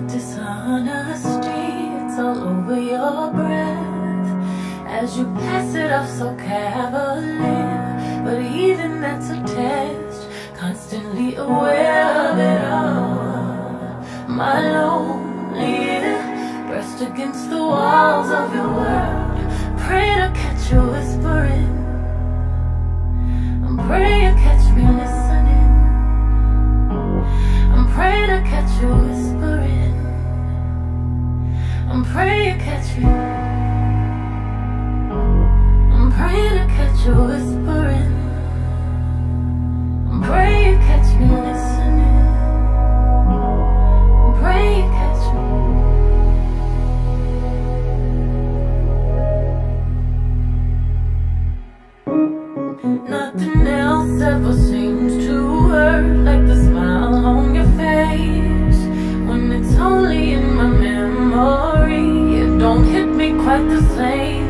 the dishonesty It's all over your breath. As you pass it off so cavalier But even that's a test. Constantly aware of it all. My lonely breast against the walls of your world. Pray to catch you whispering. I'm praying you catch me. I'm praying to catch you whispering. I'm praying you catch me listening. I'm praying you catch me. Nothing else ever seems to hurt quite the same.